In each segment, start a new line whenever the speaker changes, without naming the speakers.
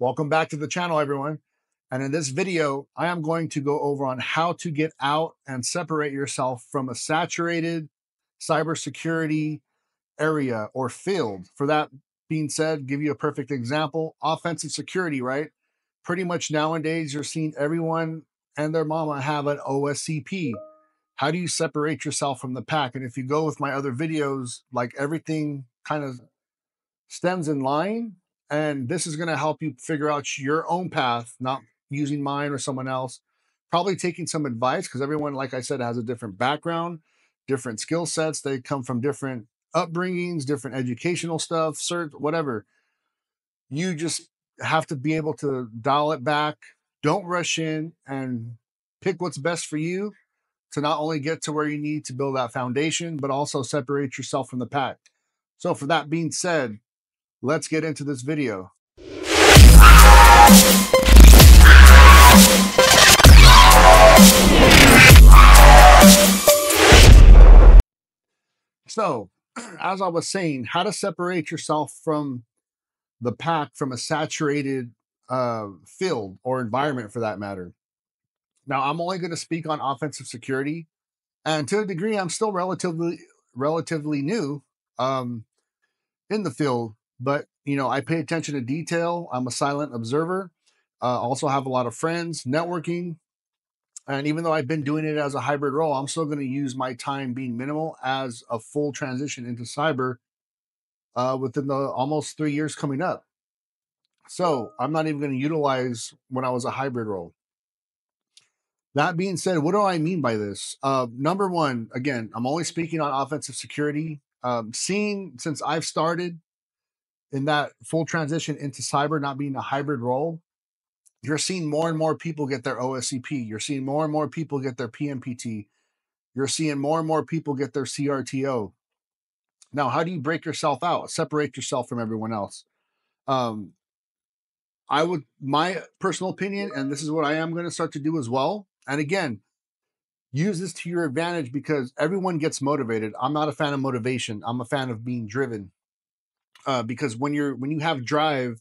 Welcome back to the channel, everyone. And in this video, I am going to go over on how to get out and separate yourself from a saturated cybersecurity area or field. For that being said, give you a perfect example, offensive security, right? Pretty much nowadays, you're seeing everyone and their mama have an OSCP. How do you separate yourself from the pack? And if you go with my other videos, like everything kind of stems in line and this is going to help you figure out your own path, not using mine or someone else. Probably taking some advice because everyone, like I said, has a different background, different skill sets. They come from different upbringings, different educational stuff, cert, whatever. You just have to be able to dial it back. Don't rush in and pick what's best for you to not only get to where you need to build that foundation, but also separate yourself from the pack. So, for that being said, let's get into this video. So, as I was saying, how to separate yourself from the pack from a saturated uh, field or environment for that matter. Now, I'm only going to speak on offensive security, and to a degree, I'm still relatively relatively new um, in the field but you know, I pay attention to detail. I'm a silent observer. Uh, also have a lot of friends, networking, and even though I've been doing it as a hybrid role, I'm still going to use my time being minimal as a full transition into cyber uh, within the almost three years coming up. So I'm not even going to utilize when I was a hybrid role. That being said, what do I mean by this? Uh, number one, again, I'm only speaking on offensive security. Um, seeing since I've started in that full transition into cyber not being a hybrid role, you're seeing more and more people get their OSCP. You're seeing more and more people get their PNPT. You're seeing more and more people get their CRTO. Now, how do you break yourself out? Separate yourself from everyone else. Um, I would, my personal opinion, and this is what I am going to start to do as well. And again, use this to your advantage because everyone gets motivated. I'm not a fan of motivation. I'm a fan of being driven uh, because when you're when you have drive,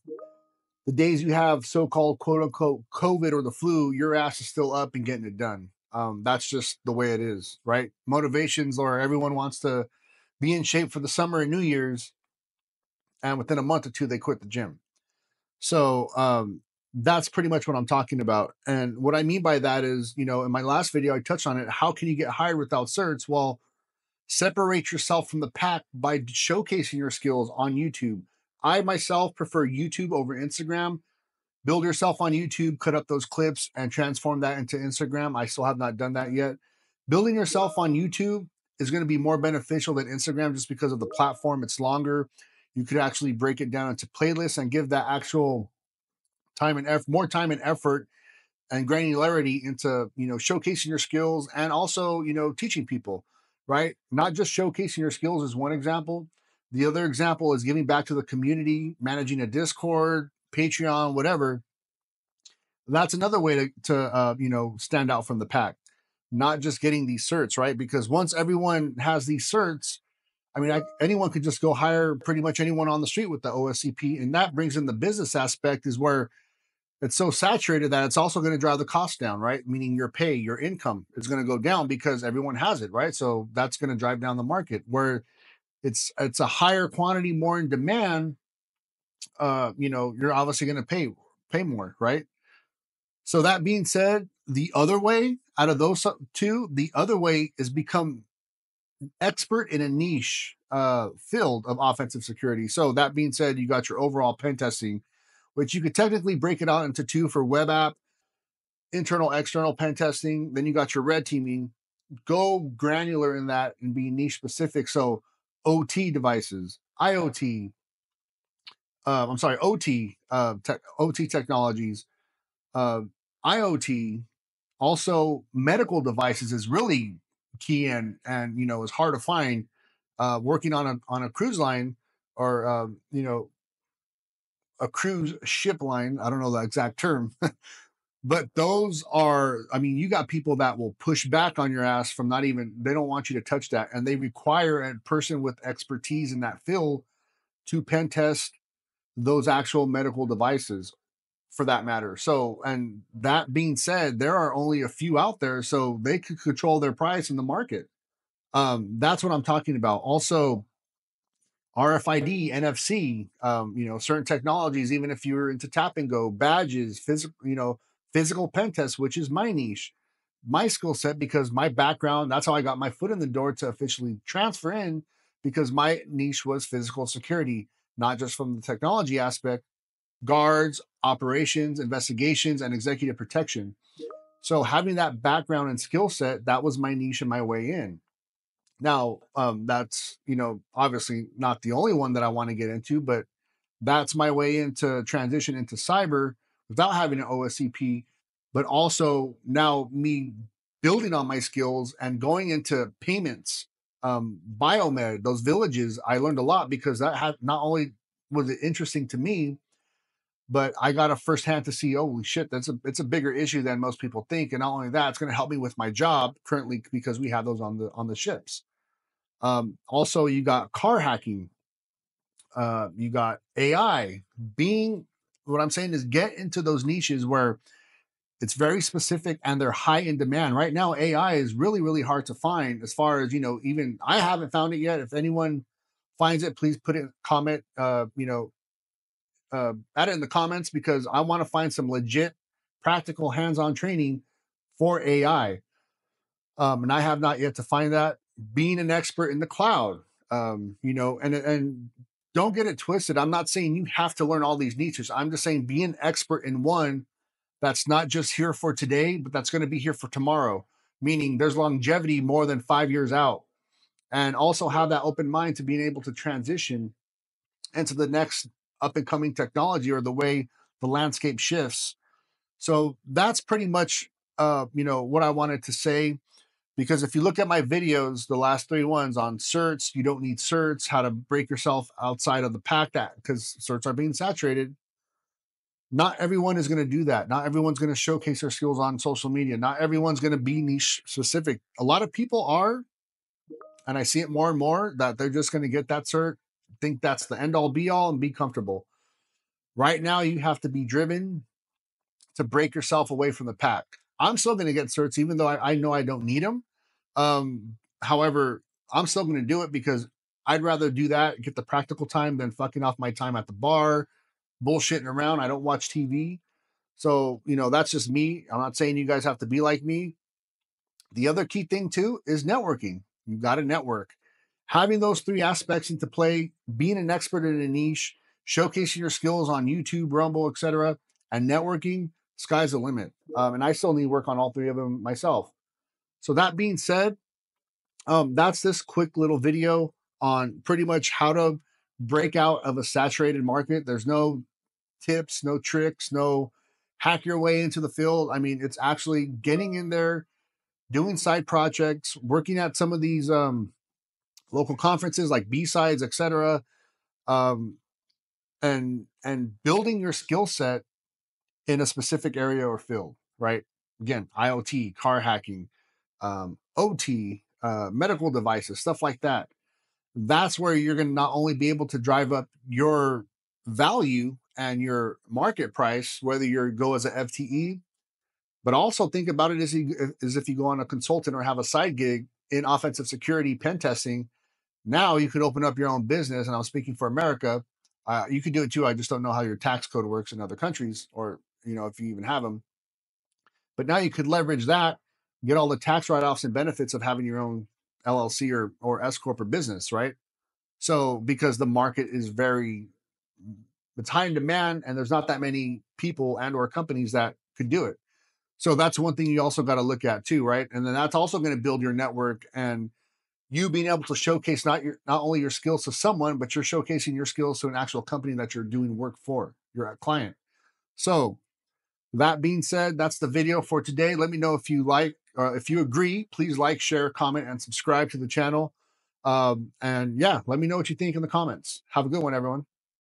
the days you have so-called quote unquote COVID or the flu, your ass is still up and getting it done. Um, that's just the way it is, right? Motivations or everyone wants to be in shape for the summer and New Year's, and within a month or two they quit the gym. So um, that's pretty much what I'm talking about. And what I mean by that is, you know, in my last video I touched on it. How can you get hired without certs? Well, Separate yourself from the pack by showcasing your skills on YouTube. I myself prefer YouTube over Instagram. Build yourself on YouTube, cut up those clips, and transform that into Instagram. I still have not done that yet. Building yourself on YouTube is going to be more beneficial than Instagram just because of the platform. It's longer. You could actually break it down into playlists and give that actual time and effort, more time and effort and granularity into you know showcasing your skills and also you know teaching people right? Not just showcasing your skills is one example. The other example is giving back to the community, managing a Discord, Patreon, whatever. That's another way to, to uh, you know, stand out from the pack. Not just getting these certs, right? Because once everyone has these certs, I mean, I, anyone could just go hire pretty much anyone on the street with the OSCP, and that brings in the business aspect, is where it's so saturated that it's also going to drive the cost down, right? Meaning your pay, your income is going to go down because everyone has it, right? So that's going to drive down the market where it's it's a higher quantity, more in demand. Uh, you know, you're obviously going to pay pay more, right? So that being said, the other way out of those two, the other way is become expert in a niche uh, field of offensive security. So that being said, you got your overall pen testing which you could technically break it out into two for web app, internal, external pen testing. Then you got your red teaming. Go granular in that and be niche specific. So OT devices, IoT, uh, I'm sorry, OT, uh, te- OT technologies, uh, IoT, also medical devices is really key and and you know is hard to find. Uh, working on a on a cruise line or uh, you know a cruise ship line. I don't know the exact term, but those are, I mean, you got people that will push back on your ass from not even, they don't want you to touch that. And they require a person with expertise in that field to pen test those actual medical devices. for that matter. So, and that being said, there are only a few out there, so they could control their price in the market. Um, that's what I'm talking about. Also, RFID, NFC, um, you know, certain technologies, even if you're into tap and go, badges, physical, you know, physical pen tests, which is my niche, my skill set, because my background, that's how I got my foot in the door to officially transfer in, because my niche was physical security, not just from the technology aspect, guards, operations, investigations, and executive protection. So having that background and skill set, that was my niche and my way in. Now, um, that's you know obviously not the only one that I want to get into, but that's my way into transition into cyber without having an OSCP, but also now me building on my skills and going into payments, um, biomed, those villages. I learned a lot because that had not only was it interesting to me, but I got a firsthand to see, holy shit, that's a it's a bigger issue than most people think. And not only that, it's going to help me with my job currently because we have those on the on the ships. Um, also, you got car hacking. Uh, you got AI. Being what I'm saying is get into those niches where it's very specific and they're high in demand. Right now, AI is really, really hard to find. As far as you know, even I haven't found it yet. If anyone finds it, please put it comment. Uh, you know, uh, add it in the comments because I want to find some legit, practical, hands-on training for AI. Um, and I have not yet to find that. Being an expert in the cloud, um, you know, and and don't get it twisted. I'm not saying you have to learn all these niches. I'm just saying be an expert in one that's not just here for today, but that's going to be here for tomorrow. Meaning there's longevity more than five years out, and also have that open mind to being able to transition into the next up and coming technology or the way the landscape shifts. So that's pretty much uh, you know what I wanted to say. Because if you look at my videos, the last three ones on certs, you don't need certs, how to break yourself outside of the pack that because certs are being saturated. Not everyone is going to do that. Not everyone's going to showcase their skills on social media. Not everyone's going to be niche specific. A lot of people are, and I see it more and more that they're just going to get that cert think that's the end all be all and be comfortable. Right now, you have to be driven to break yourself away from the pack. I'm still going to get certs, even though I, I, know I don't need them. Um, however, I'm still going to do it because I'd rather do that, get the practical time than fucking off my time at the bar, bullshitting around. I don't watch TV. So, you know, that's just me. I'm not saying you guys have to be like me. The other key thing, too, is networking. You got to network having those three aspects into play, being an expert in a niche, showcasing your skills on YouTube, Rumble, etc., and networking, sky's the limit. Um, and I still need work on all three of them myself. So that being said, um, that's this quick little video on pretty much how to break out of a saturated market. There's no tips, no tricks, no hack your way into the field. I mean, it's actually getting in there, doing side projects, working at some of these um, local conferences like B-sides, etc. Um, and and building your skill set in a specific area or field, right? Again, IoT, car hacking, um, OT, uh, medical devices, stuff like that. That's where you're going to not only be able to drive up your value and your market price, whether you go as an FTE, but also think about it as, you, as if you go on a consultant or have a side gig in offensive security pen testing now you could open up your own business, and I'm speaking for America. Uh, you could do it too. I just don't know how your tax code works in other countries, or you know if you even have them. But now you could leverage that, get all the tax write-offs and benefits of having your own LLC or or S corp or business, right? So because the market is very, it's high in demand, and there's not that many people and or companies that could do it. So that's one thing you also got to look at too, right? And then that's also going to build your network and you being able to showcase not your not only your skills to someone, but you're showcasing your skills to an actual company that you're doing work for, your client. So that being said, that's the video for today. Let me know if you like, or if you agree, please like, share, comment, and subscribe to the channel. Um, and yeah, let me know what you think in the comments. Have a good one, everyone.